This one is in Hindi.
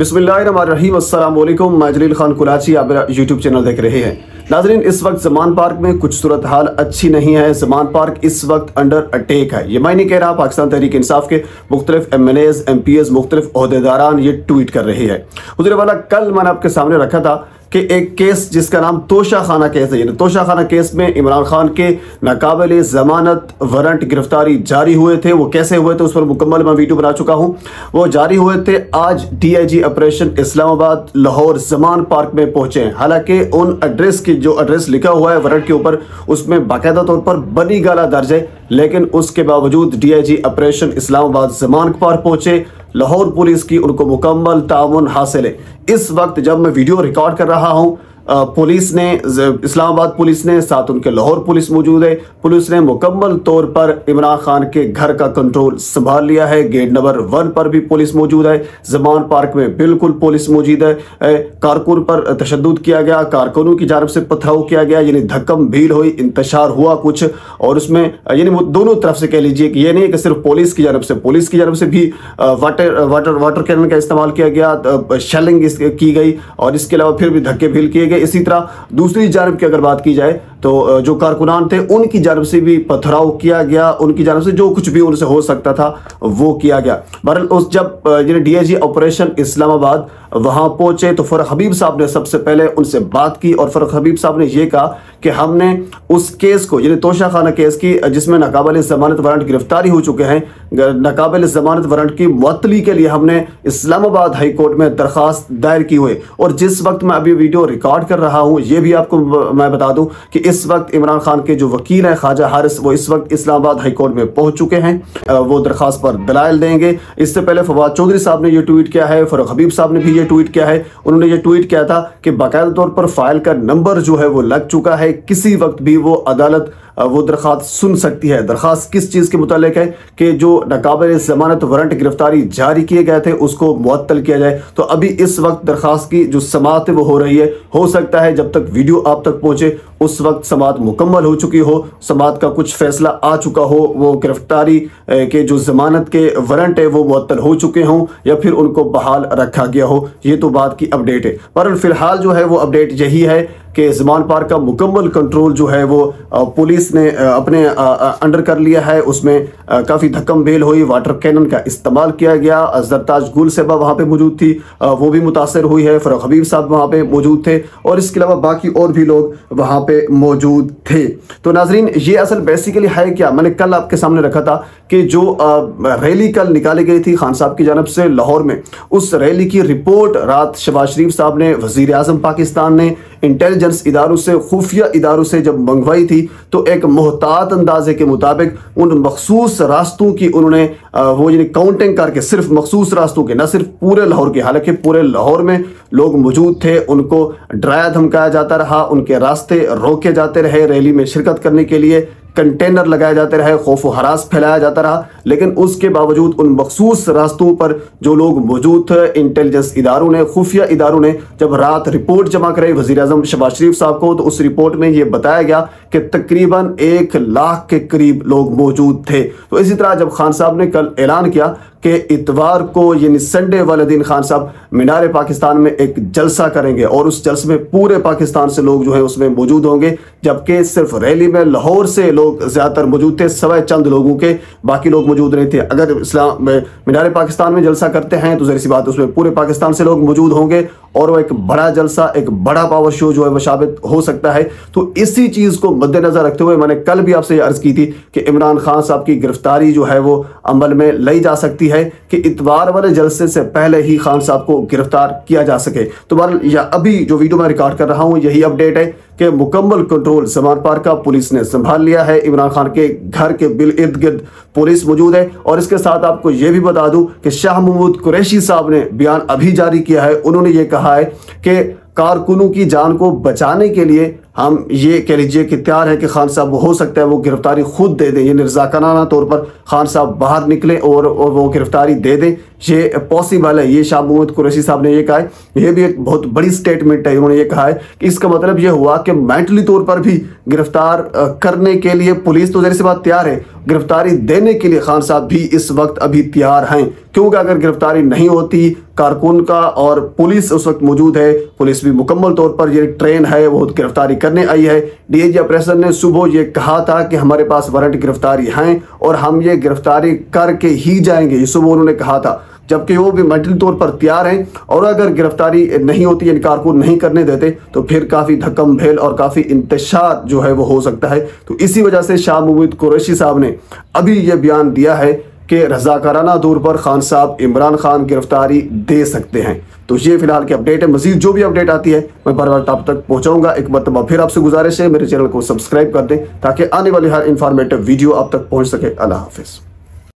बिस्मिल्लाहिर्रहमानिर्रहीम। मैं जलील खान कुलाची आप मेरा यूट्यूब चैनल देख रहे हैं। नाजरीन, इस वक्त जमान पार्क में कुछ सूरत हाल अच्छी नहीं है। जमान पार्क इस वक्त अंडर अटैक है। ये मैं नहीं कह रहा, पाकिस्तान तहरीक इंसाफ के मुख्तलिफ़ M L As M P ये ट्वीट कर रहे हैं। वाला, कल मैंने आपके सामने रखा था कि एक केस जिसका नाम तोशा खाना केस है तोशा खाना केस में इमरान खान के नाकाबिल जमानत वारंट गिरफ्तारी जारी हुए थे। वो कैसे हुए थे उस पर मुकम्मल मैं वीडियो बना चुका हूँ। वो जारी हुए थे आज DIG operation Islamabad, Lahore Zaman park में पहुँचे हालाँकि उन एड्रेस की जो एड्रेस लिखा हुआ है, वारंट के ऊपर, उसमें बाकायदा तौर पर बनी गाला दर्ज है। लेकिन उसके बावजूद डीआईजी ऑपरेशन इस्लामाबाद जमान पार पहुँचे। लाहौर पुलिस की उनको मुकम्मल ताउन हासिल है। इस वक्त जब मैं वीडियो रिकॉर्ड कर रहा हूँ पुलिस ने इस्लामाबाद पुलिस ने, साथ उनके लाहौर पुलिस मौजूद है। पुलिस ने मुकम्मल तौर पर इमरान खान के घर का कंट्रोल संभाल लिया है। गेट नंबर वन पर भी पुलिस मौजूद है। जमान पार्क में बिल्कुल पुलिस मौजूद है। कारकुन पर तशद किया गया। कारकुनों की जानब से पथराव किया गया। यानी धक्कम भीड़ हुई इंतशार हुआ कुछ। और उसमें यानी दोनों तरफ़ से कह लीजिए कि यह नहीं कि सिर्फ़ पुलिस की जानब से, पुलिस की जानब से भी वाटर वाटर वाटर कैनन का इस्तेमाल किया गया। शेलिंग की गई। और इसके अलावा फिर भी धक्के भील किए गए। इसी तरह दूसरी जानब की अगर बात की जाए तो जो कारकुनान थे, उनकी जानब से भी पथराव किया गया, उनकी जानब से जो कुछ भी उनसे हो सकता था, वो किया गया। बहरल उस जब डीआईजी ऑपरेशन इस्लामाबाद वहाँ पहुँचे तो फरख हबीब साहब ने सबसे पहले उनसे बात की और फरख हबीब साहब ने यह कहा कि हमने उस केस को, यानी तोशा खाना केस की जिसमें नाकाबिल जमानत वारंट गिरफ्तारी हो चुके हैं नाकाबिल जमानत वारंट की मुअतली के लिए हमने इस्लामाबाद हाई कोर्ट में दरखास्त दायर की हुई। और जिस वक्त मैं अभी वीडियो रिकॉर्ड कर रहा हूँ यह भी आपको मैं बता दूँ कि इस वक्त इमरान खान के जो वकील हैं, ख्वाजा हारिस, वो इस वक्त इस्लामाबाद हाईकोर्ट में पहुँच चुके हैं। वो दरखास्त पर दलाल देंगे। इससे पहले फवाद चौधरी साहब ने यह ट्वीट किया है, फरुख हबीब साहब ने भी ये ट्वीट किया है। उन्होंने ये ट्वीट किया था कि बाकायदा तौर पर फ़ाइल का नंबर जो है वो लग चुका है। किसी वक्त भी वो अदालत वो दरख्वास्त सुन सकती है। दरख्वास्त किस चीज़ के मुतालिक है कि जो नाकाबिल जमानत वारंट गिरफ्तारी जारी किए गए थे, उसको मुअत्तल किया जाए। तो अभी इस वक्त दरख्वास्त की जो समात है वो हो रही है, हो सकता है जब तक वीडियो आप तक पहुँचे, उस वक्त समात मुकम्मल हो चुकी हो, समात का कुछ फैसला आ चुका हो, वो गिरफ्तारी के जो जमानत के वारंट है, वो मुअत्तल हो चुके हों, या फिर उनको बहाल रखा गया हो, ये तो बात की अपडेट है। पर फ़िलहाल जो है, वो अपडेट यही है कि जमान पार्क का मुकम्मल कंट्रोल जो है वो पुलिस ने अपने अंडर कर लिया है। उसमें काफ़ी धक्कम बेल हुई। वाटर कैनन का इस्तेमाल किया गया। अजरताज गुल सेबा वहाँ पर मौजूद थी। वो भी मुतासर हुई है। फ़रख हबीब साहब वहाँ पर मौजूद थे। और इसके अलावा बाकी और भी लोग वहाँ पर मौजूद थे। तो नाजरीन, ये असल बेसिकली है क्या? मैंने कल आपके सामने रखा था कि जो रैली कल निकाली गई थी खान साहब की जानब से लाहौर में, उस रैली की रिपोर्ट रात शबाज शरीफ साहब ने वज़ीर अजम पाकिस्तान ने इंटेलिजेंस इदारों से, खुफिया इदारों से जब मंगवाई थी तो एक मोहतात अंदाजे के मुताबिक उन मखसूस रास्तों की उन्होंने वो यानी काउंटिंग करके सिर्फ़ मखसूस रास्तों के, न सिर्फ़ पूरे लाहौर के, हालाँकि पूरे लाहौर में लोग मौजूद थे, उनको डराया धमकाया जाता रहा, उनके रास्ते रोके जाते रहे, रैली में शिरकत करने के लिए कंटेनर लगाए जाते रहे, खौफ हरास फैलाया जाता रहा। लेकिन उसके बावजूद उन मखसूस रास्तों पर जो लोग मौजूद थे इंटेलिजेंस इदारों ने, खुफिया इदारों ने जब रात रिपोर्ट जमा कराई वजी अजम शबाज शरीफ साहब को तो उस रिपोर्ट में यह बताया गया कि तकरीबन एक लाख के करीब लोग मौजूद थे। तो इसी तरह जब खान साहब ने कल ऐलान किया कि इतवार को, यानी संडे वाले दिन खान साहब मीनार पाकिस्तान में एक जलसा करेंगे और उस जलसे में पूरे पाकिस्तान से लोग जो है उसमें मौजूद होंगे, जबकि सिर्फ़ रैली में लाहौर से लोग ज़्यादातर मौजूद थे सवा चंद लोगों के, बाकी लोग मौजूद रहे थे अगर इस्लाम मीनार पाकिस्तान में जलसा करते हैं तो जहरी सी बात उसमें पूरे पाकिस्तान से लोग मौजूद होंगे और वो एक बड़ा जलसा, एक बड़ा पावर शो जो है वो साबित हो सकता है। तो इसी चीज़ को मद्देनजर रखते हुए मैंने कल भी आपसे अर्ज़ की थी कि इमरान खान साहब की गिरफ्तारी जो है वो अमल में लाई जा सकती है कि इतवार वाले जलसे से पहले ही खान साहब को गिरफ़्तार किया जा सके। तो बार या अभी जो वीडियो मैं रिकॉर्ड कर रहा हूँ, यही अपडेट है कि मुकम्मल कंट्रोल समान पार्क का पुलिस ने संभाल लिया है। इमरान खान के घर के बिल इर्द गिर्द पुलिस मौजूद है। और इसके साथ आपको यह भी बता दूँ कि शाह महमूद कुरैशी साहब ने बयान अभी जारी किया है। उन्होंने ये कहा है कि कारकुनों की जान को बचाने के लिए हम ये कह लीजिए कि तैयार है कि खान साहब हो सकता है वो गिरफ्तारी खुद दे दें। ये निर्जाकाना तौर पर खान साहब बाहर निकले और, और वो गिरफ्तारी दे दें। ये पॉसिबल है ये शाह मोहम्मद कुरैशी साहब ने ये कहा है। ये भी एक बहुत बड़ी स्टेटमेंट है उन्होंने ये कहा है कि इसका मतलब ये हुआ कि मेंटली तौर पर भी गिरफ़्तार करने के लिए पुलिस तो जैसे से बात तैयार है। गिरफ्तारी देने के लिए खान साहब भी इस वक्त अभी तैयार हैं। क्योंकि अगर गिरफ्तारी नहीं होती कारकुन का और पुलिस उस वक्त मौजूद है। पुलिस भी मुकम्मल तौर पर ये ट्रेन है वो गिरफ्तारी करने आई है। डीएजी ऑपरेशन ने सुबह ये कहा था कि हमारे पास वारंट गिरफ्तारी हैं और हम ये गिरफ्तारी करके ही जाएँगे, ये सुबह उन्होंने कहा था। जबकि वो भी मेंटली तौर पर तैयार हैं और अगर गिरफ्तारी नहीं होती, यानी कारकुन नहीं करने देते तो फिर काफ़ी धक्कम भेल और काफ़ी इंतशार जो है वो हो सकता है। तो इसी वजह से शाह मुबीद कुरैशी साहब ने अभी ये बयान दिया है कि रजाकाराना तौर पर खान साहब इमरान खान गिरफ्तारी दे सकते हैं। तो ये फ़िलहाल की अपडेट है। मजीद जो भी अपडेट आती है, मैं बार वक्त आप तक पहुंचाऊँगा। एक मरतबा फिर आपसे गुजारिश है, मेरे चैनल को सब्सक्राइब कर दें, ताकि आने वाली हर इंफॉर्मेटिव वीडियो आप तक पहुँच सके। अल्लाह हाफिज़।